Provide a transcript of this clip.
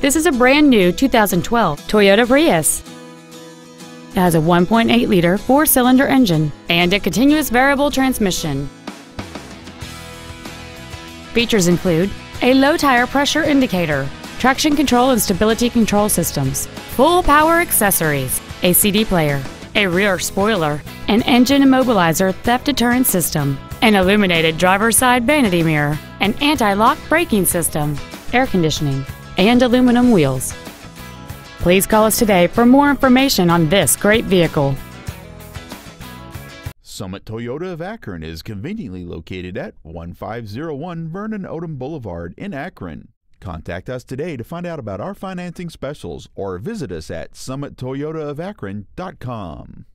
This is a brand new 2012 Toyota Prius. It has a 1.8 liter four cylinder engine and a continuous variable transmission. Features include a low tire pressure indicator, traction control and stability control systems, full power accessories, a CD player, a rear spoiler, an engine immobilizer theft deterrent system, an illuminated driver's side vanity mirror, an anti-lock braking system, air conditioning, and aluminum wheels. Please call us today for more information on this great vehicle. Summit Toyota of Akron is conveniently located at 1501 Vernon Odom Boulevard in Akron. Contact us today to find out about our financing specials or visit us at summittoyotaofakron.com.